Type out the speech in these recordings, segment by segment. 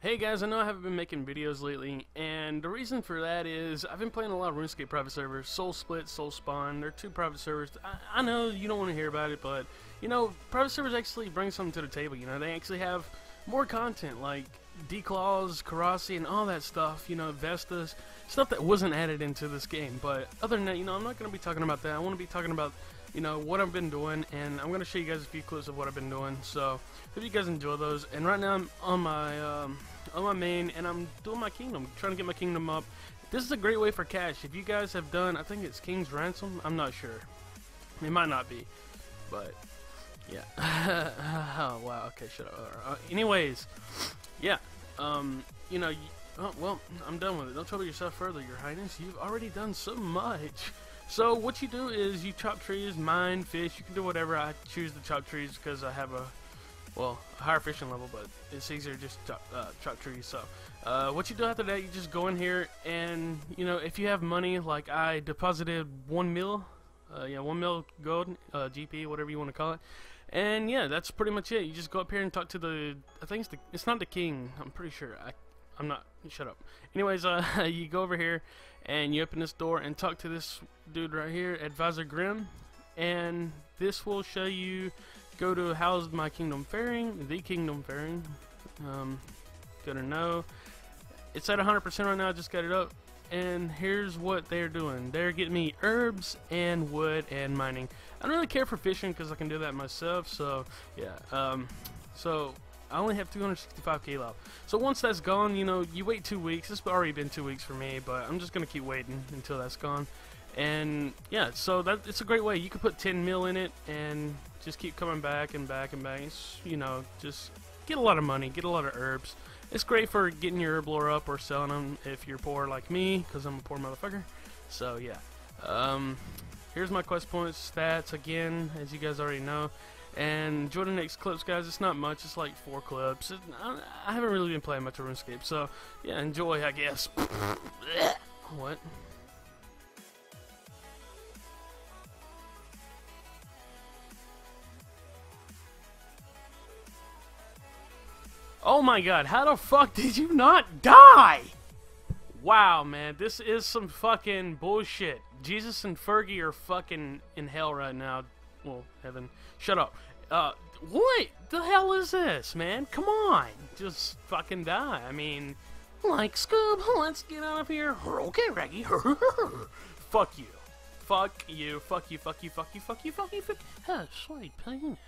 Hey guys, I know I haven't been making videos lately, and the reason for that is I've been playing a lot of RuneScape private servers, Soul Split, Soul Spawn, they're two private servers. I, I know you don't want to hear about it, but, you know, private servers actually bring something to the table, you know, they actually have more content, like Declaws, Korasi, and all that stuff, you know, Vestas, stuff that wasn't added into this game, but other than that, you know, I'm not going to be talking about that, I want to be talking about you know, what I've been doing, and I'm going to show you guys a few clips of what I've been doing, so hope you guys enjoy those, and right now I'm on my, um, on my main, and I'm doing my kingdom, trying to get my kingdom up. This is a great way for cash. If you guys have done, I think it's King's Ransom, I'm not sure. It might not be, but, yeah. oh, wow, okay, shut up. Uh, anyways, yeah, um, you know, oh, well, I'm done with it. Don't trouble yourself further, Your Highness. You've already done so much. So what you do is you chop trees, mine, fish, you can do whatever. I choose to chop trees because I have a, well, a higher fishing level, but it's easier to just chop, uh, chop trees. So uh, what you do after that, you just go in here and, you know, if you have money, like I deposited one mil, uh, yeah, one mil gold, uh, GP, whatever you want to call it. And yeah, that's pretty much it. You just go up here and talk to the, I think it's the, it's not the king, I'm pretty sure. I, I'm not, shut up. Anyways, uh, you go over here and you open this door and talk to this dude right here, Advisor Ghrim, and this will show you go to how's my kingdom faring, the kingdom faring. Um, to know. It's at 100% right now. I just got it up, and here's what they're doing. They're getting me herbs and wood and mining. I don't really care for fishing because I can do that myself. So yeah. Um, so I only have 265k left. So once that's gone, you know, you wait two weeks. It's already been two weeks for me, but I'm just gonna keep waiting until that's gone. And yeah, so that it's a great way. You can put 10 mil in it and just keep coming back and back and back. It's, you know, just get a lot of money, get a lot of herbs. It's great for getting your Herblore up or selling them if you're poor like me, because I'm a poor motherfucker. So yeah. Um, here's my quest points stats again, as you guys already know. And enjoy the next clips, guys. It's not much. It's like four clips. I, I, haven't really been playing much RuneScape, so yeah, enjoy, I guess. what? Oh my god, how the fuck did you not die? Wow, man, this is some fucking bullshit. Jesus and Fergie are fucking in hell right now. Well, heaven. Shut up. Uh, what the hell is this, man? Come on, just fucking die. I mean, like Scoob, let's get out of here. Okay, Raggy. fuck you. Fuck you. Fuck you. Fuck you. Fuck you. Fuck you. Fuck you. Fuck you. Oh, sweet penis.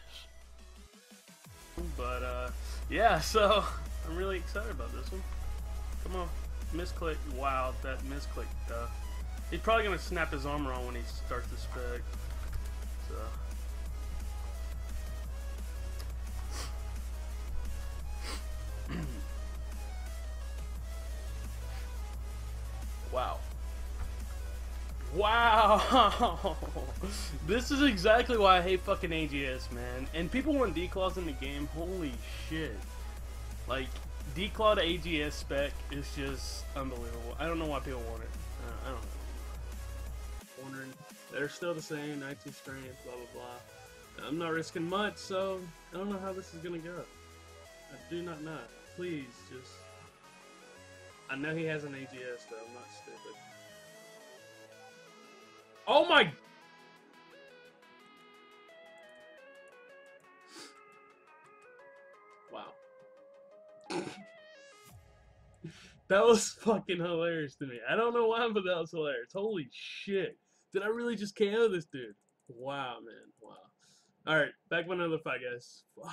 But uh, yeah. So I'm really excited about this one. Come on, misclick. Wow, that misclick. Uh, he's probably gonna snap his armor on when he starts the spec. Wow! this is exactly why I hate fucking AGS, man. And people want declaws in the game. Holy shit. Like, declaw to AGS spec is just unbelievable. I don't know why people want it. Uh, I don't know. Wondering. They're still the same, 19 strength, blah blah blah. I'm not risking much, so I don't know how this is gonna go. I do not know. Please, just I know he has an AGS though, I'm not stupid. Oh my... Wow. that was fucking hilarious to me. I don't know why, but that was hilarious. Holy shit. Did I really just KO this dude? Wow, man. Wow. Alright, back with another fight, guys. Fuck.